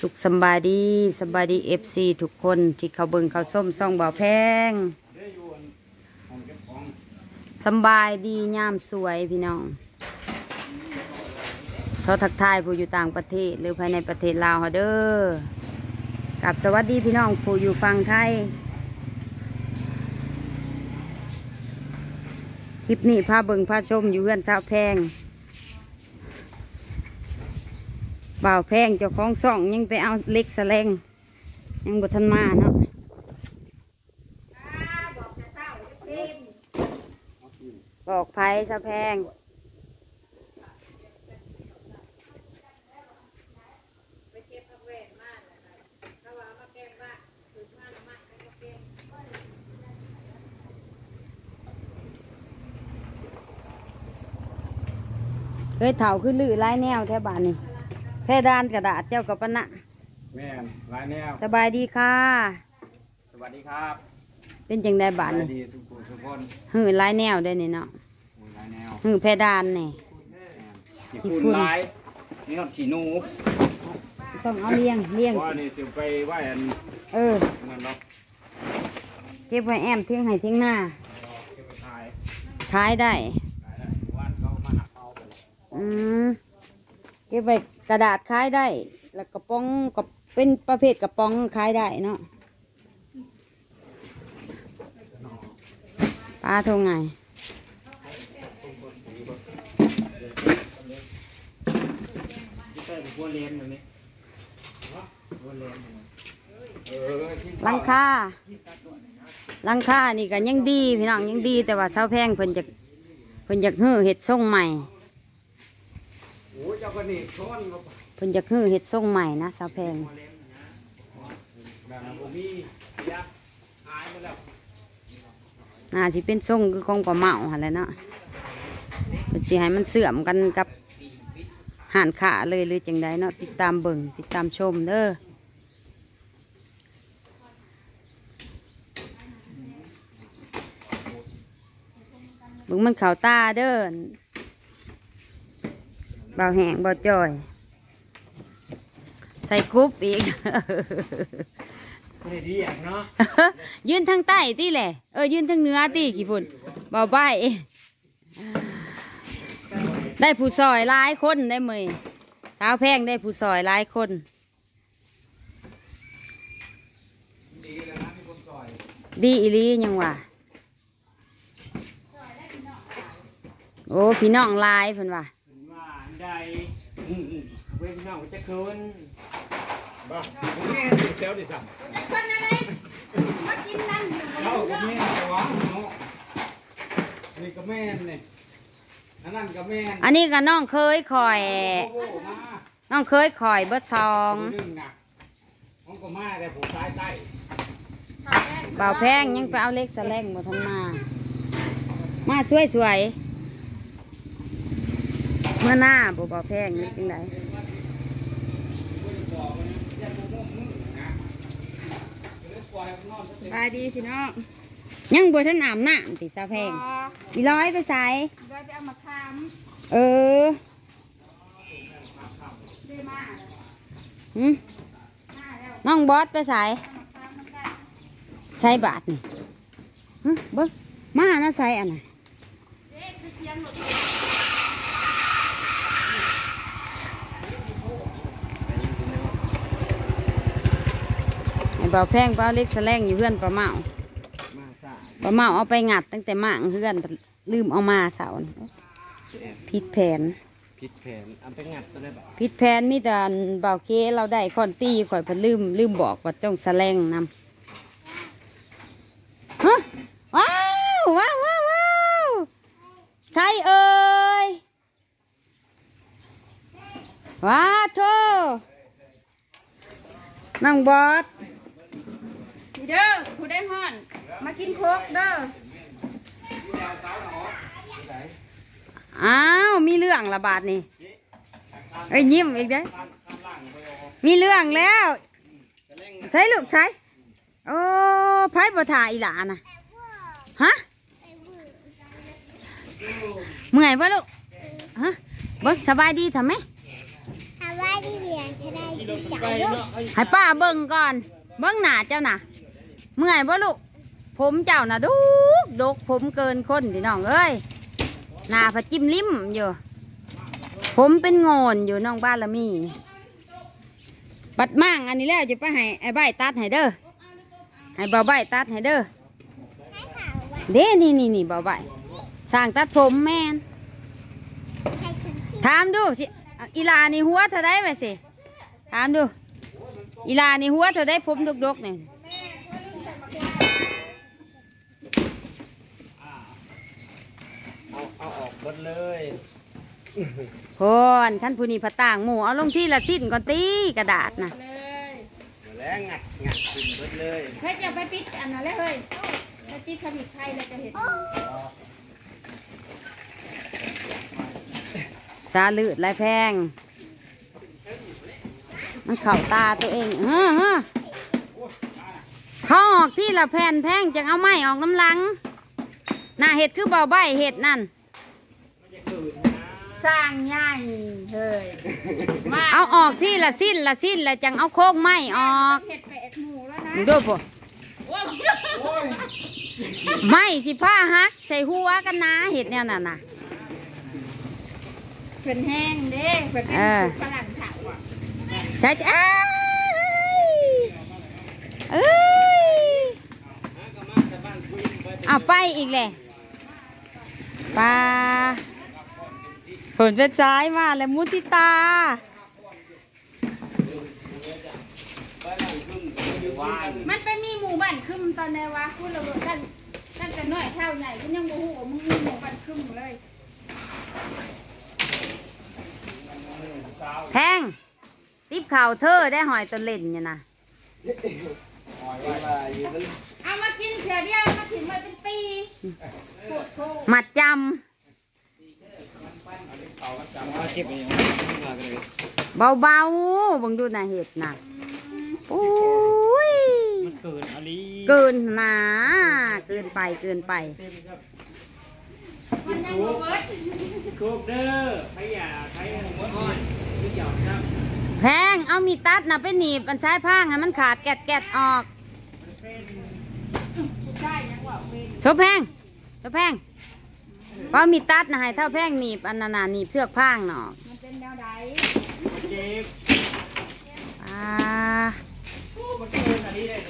สุขสบายดีสบายดีเอฟซีทุกคนที่เขาเบิ่งเขาส้มซ่องเบาแพงสบายดียามสวยพี่น้องเขาทักทายผู้อยู่ต่างประเทศหรือภายในประเทศลาวฮาเด้อกับสวัสดีพี่น้องผู้อยู่ฝั่งไทย คลิปนี้พาเบิ่งพาชมอยู่เพื่อนสาวแพง บ่าวแพงเจ้าของซ่องยังไปเอาเล็กแสลงยังบทันมาเนาะบอกไผ่สะแพงเคยเถ่าขึ้นลือไล่แนวแถวบ้านนี่ เพดานกระดาษเจ้ากับปะนะแม่นหลายแนวสบายดีค่ะ สวัสดีครับเป็นจังได้บ้านสวันี่สดีสุขุมสุขนหือไล่แนวได้นี่เนาะหลายแนวหือเพดานนี่ขี้ขี้ฝุ่ฝุ่นนหลายนี่นอดขี้หนูต้องเอาเลี้ยงเลี้ยงว่านี่สิไปไหว้อันเออนั่นเนาะเก็บไว้แอมทิ้งให้ทิ้งหน้าเก็บไปขายขายได้ขายได้วันเขามาหักเอาไปอืมเก็บไว้ กระดาษขายได้ แล้วกระป๋องก็เป็นประเภทกระป๋องขายได้เนาะปลาทงไงที่ใต้หัวเลนแบบนี้หัวเลนเออที่หลังคาหลังคานี่ก็ยังดีพี่น้องยังดีแต่ว่าเสาแพงเพิ่นจะเพิ่นจะฮื้อเห็ดทรงใหม่โอ้ เจ้าก็นี่ช้อนมาเพิ่นจะฮื้อเห็ดทรงใหม่นะเสาแพงหัวเลนนะแบบนั้นผมมีเสียหายหมดแล้วน่าสิเป็นทรงคือของปลาเมาหั่นแหละเนาะเพิ่นสิให้มันเสื่อมกันกับห่านขาเลยหรือจังใดเนาะติดตามเบิ่งติดตามชมเด้อเบิ่งมันเข่าตาเด้อ เบาแห้งเบาจ่อย ใส่กรุ๊ปอีก ไม่ดีอะเนาะยืนทางใต้ตีแหละ เออยืนทางเหนือตีกี่ฝุ่นเบาใบายได้ผู้ซอยหลายคนได้เมยสาวแพงได้ผู้ซอยหลายคนดีแล้วนะที่ผมซอยดีอีหลียังว่าโอ้พี่น้องหลายเพิ่นว่าถึงว่า ใดอืมอืมเว้นเน่าจะเคินบ้าผมแม่ดิเซลดิสั่งคนอะไรมากินน้ำอยู่เจ้าก็แม่แต่ว่าเนาะนี่ก็แม่นเนี่ยอันนั้นก็แม่นอันนี้ก็น้องเคยคอยโอ้โหมาน้องเคยคอยเบิดซองผู้หนึ่งน่ะผมก็มาแต่ผมซ้ายใต้เบาแพงยังไปเอาเล็กแสลงบ่ทันมา มาช่วยสวยๆ เมื่อหน้าบ่เบาแพงนี่จังไดบายดีพี่น้องยังบ่ทันอาบน้ำติสาวแพงอีร้อยไปใส่เดี๋ยวจะเอามาทเออำได้มาหึมาแล้วน้องบอสไปใส่เอามาทำมันได้ใส่บาทนี่หึเบิ่งมานะใส่อันน่ะเด็กคือเสียงหลุด ไอ้เบาแพงเบาเล็กแสลงอยู่เพื่อนปลาเมามาซ่าปลาเมาเอาไปงัดตั้งแต่มั่งเพื่อนลืมเอามาเสาร์นี่ผิดแผนผิดแผนอันไปงัดตัวได้แบบผิดแผนมีแต่อันเบาเคเราได้คอนตี้ข่อยเพิ่นลืมลืมบอกว่าจ้องแสลงนำฮะว้าวว้าวว้าวว้าวใครเอ่ยว้าโทน้องบอส นี่เด้อผู้ได้ห่อน มากินโคกเด้ออ้าวมีเรื่องระบาดนี่เอ้ยยิ้มอีกเด้อมีเรื่องแล้วใส่ลูกใส่โอ้ไพ่ประทาอีหลานะฮะเมื่อยปะลูกฮะเบิ้งสบายดีทำไหมถามว่าที่เรียนจะได้ขี่รถไปเนาะให้ป้าเบิ่งก่อน เบิ่งหน้าเจ้าน่ะ เมื่อยบ่ลูกผมเจ้าน่ะดุกดกผมเกินคนพี่น้องเอ้ยหน้าผะจิ้มลิ้มอยู่ ผมเป็นงอนอยู่น้องบ้านละมีบัดมั่งอันนี้แล้วจะไปให้ไอ้ใบตัดให้เด้อให้เบาใบตัดให้เด้อเด้นี่นี่นี่เบาใบสร้างตัดผมแม่นถามดูสิอีลานี่หัวเท่าได้ไปสิถามดู อีลานี่หัวเท่าได้ผมดกๆเนี่ย เอาเอาออก หมดเลยพนท่านผู้นี้ผต่างหมู่เอาลงที่ละสิ้นก่อนตีกระดาษนะเลยแล้วงัดงัดขึ้นหมดเลยเฮ้ยจะไปปิดอันนั้นเลยเฮ้ยไปปิดสนิทไทยเลยจะเห็นสาลืดลายแพง มันเข่าตาตัวเองเฮ้อเฮ้อเขาออกที่ละแผ่นแพงจังเอาไม้ออกน้ำลังหน้าเห็ดคือเบาใบเห็ดนั่น สร้างใหญ่เฮ้ยมาเอาออกที่ละสิ้นละสิ้นละจังเอาโค้งไม้ออกเห็ดแปดหมูแล้วนะมึงดูป่ะโอ้ยไม่สิผ้าฮักใส่หัวกันนะเห็ดแนวนั่นน่ะเป็นแห้งเด้เป็นเป็นเออฝรั่งเถาอะใช่เอ้ยเอ้ยเอาไปอีกเลยปลา ผลเป็นซ้ายมาแล้วมุติตาวานมันไปมีหมู่บ้านคึมตอนไหนวะพูดระเบิดกันตั้งแต่น้อยเท่าใหญ่ก็ยังบ่ฮู้ว่ามึงมีหมู่บ้านคึมเลยแพงติบเข่าเธอได้หอยตัวเล่นเนี่ยนะปล่อยไว้ว่าอยู่นั้นเอามากินเสียเดียวมาถิ่มไว้เป็นปีปวดโคมัดจเอา เบาเบาบังดูนะเห็ดนะโอ้ยเกินอะไรเกินนาเกินไปเกินไปมันยังบ่เบิดโคกเด้อใครอย่าใครหมดอ้อยทุกอย่างครับแพงเอามีตัดนะไปหนีบอันใช้ผ้าให้มันขาดแกดแกดออกชายยังชแพงโชแพง เอามีตัดนะให้เท่าแพ่งหนีบอันนั้นน่ะหนีบเชือกพางเนาะมันเป็นแนวใดเจ็บอ่าเกินอันนี้เลย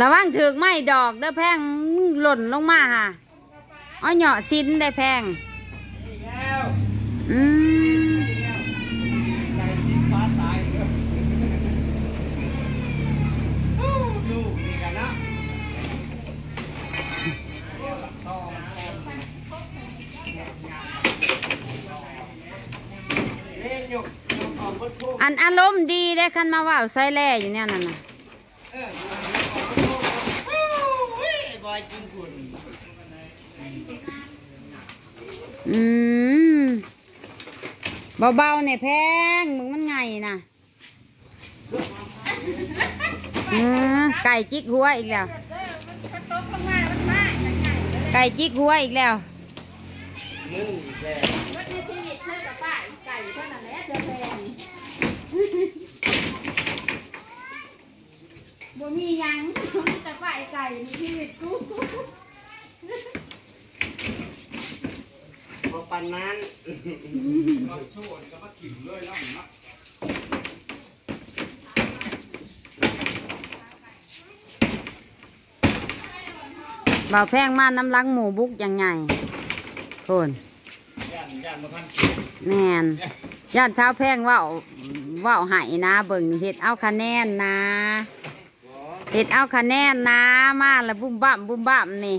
ระวังถือกไม้ดอกเด้อแพงหล่นลงมาค่ะเอเหยาะซินได้แพงอืม ใจสิ้นฟ้าตายเลยลูกนี่กันนะ เล่นอยู่อ อันอารมณ์ดีได้คันมาว่าใส่แล่อยู่เนี่ยนั่นน่ะบอยกินฝุ่นอืมเบาๆเนี่ยแพงมึงมันไงน่ะเออไก่จิกหัวอีกแล้ว ไก่จิกหัวอีกแล้วมึงแกวัดในชีวิตเท่ากับป้าไก่เท่านั้นแหละ บ่มีหยังมีแต่ป้าอีไก่ในชีวิตกูพอปันนั้นเบาแพงมาน้ำลังหมูบุกยังไงคนย่านย่านมาพันแม่นย่านเช้าวแพงเว่าเว่าใหายนะ เบิ่งเห็ดเอาคะแนนนะเห็ดเอาคะแนนนะ มาแล้วบุ้มบ้ามบุ้มบ้ามนี่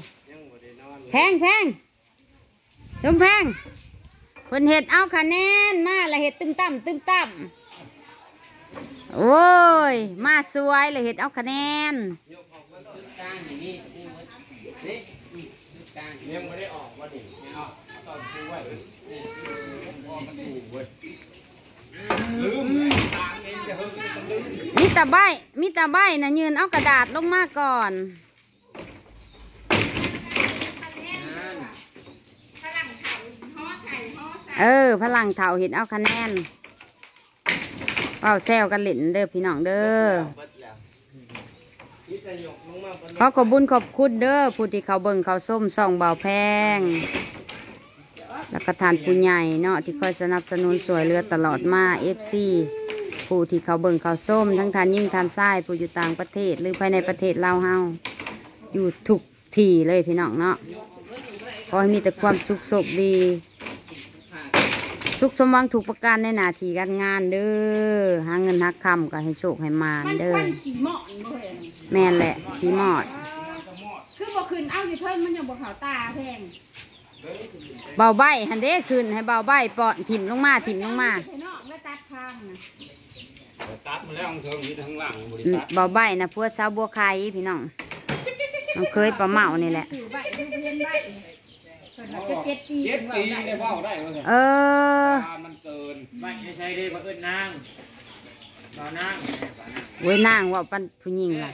แพงแพงชมแพงเพิ่นเห็ดเอาคะแนนมาแล้วเห็ดตึมตั้มตึมตั้มโอ้ย มาสวยเลยเห็ดเอาคะแนนยังไม่ได้ออกมาดิไม่ออกตอนดูไว้นี่ออกกันดูเว้ยลืมกลางเองจะเฮิงจะลืม มิ ตาใบมิตาใบนะยืนเอากระดาษลงมาก่อนนั่นฝรั่งเขาห่อใส่ห่อใส่เออพลังเท่าเห็นเอาคะแนนเป้าแซวกันเล่นเด้อพี่น้องเด้อนี่จะยกลงมาบนขอขอบบุญขอบคุณเด้อผู้ที่เขาเบิ่งเขาส้มส่องเบาแพง แล้วก็ทานผู้ใหญ่เนาะที่คอยสนับสนุนสวยเรือตลอดมาเอฟซี ผู้ที่เขาเบิ่งเขาส้มทั้งทานยิ่งทานไส้ผู้อยู่ต่างประเทศ หรือภายในประเทศลาวเฮาอยู่ทุกที่เลยพี่น้องเนาะขอให้มีแต่ความสุขสบดี สุขสมหวังถูกประการในหน้าที่การงานเด้อหาเงินหาคำก็ให้โชคให้มานมันเด้อควันขี้หมอนบ่เห็นแม่นแหละขี้มอด คือบ่ขึ้นเอาอยู่เทิงมันยังบ่เข้าตาแพงเบาใบหันเด้ขึ้นให้เบาใบปอนถิ่มลงมาถิ่มลงมาไปนอกแล้ว ตัดทางนะตัดมาแล้วของเธอมีทั้งหลังบริอืมษัทเบาใบนะพวกสาวบัวไข่พี่น้องน้องเคยปลาเมานี่แหละสื่อใบดูเรียนใบเพิ่นว่าจะเจ็ดปีเจ็ดเพิ่นปีว่าได้ได้เฝ้าได้เลยเออมันเกินไม่ใช่ได้เพราะเอิ้นนางนอนนางเว้ยนางว่าปันผู้หญิงล่ะ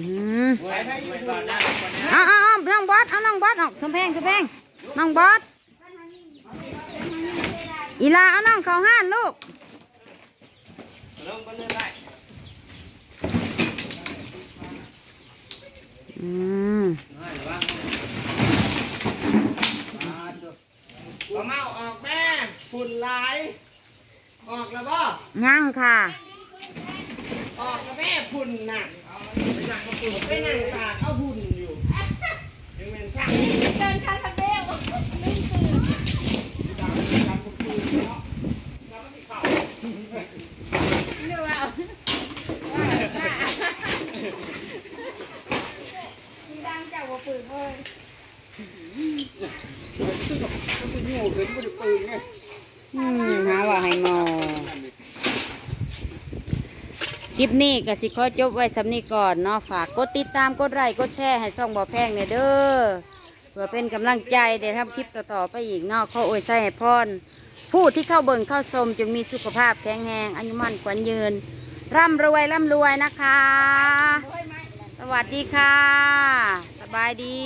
อืมไปไปอยู่ก่อนนะเอาเอาเอาน้องบอสเอาน้องบอสออกสมแพงสมแพงน้องบอส อีลาเอาน้องเขาห้านลูกลงไปเลยได้อืมให้หรือว่าปลาเมาออกแม่ฝุ่นหลาย ออกแล้วบ่ย่างค่ะ ออกแล้วแม่ฝุ่นน่ะไปนั่งตากเอาฝุ่นอยู่ยังเป็นสร้าง เดินคาราเบลไม่ตื่นเรียกว่ามีดังเจ้าบ่ปืนเอ้ย อืมหาว่าให้หมอ คลิปนี้ก็สิขอจบไว้สำนี้ก่อนเนาะฝากกดติดตามกดไลค์กดแชร์ให้ส่องบ่อแพงเนี่ยเด้อเพื่อเป็นกำลังใจเดี๋ยวทำคลิปต่อๆไปอีกเนาะขออวยใส่ให้พรผู้ที่เข้าเบิ่งเข้าชมจงมีสุขภาพแข็งแรงอายุมั่นขวัญยืน ร่ำรวยร่ำรวยนะคะ สวัสดีค่ะ สบายดี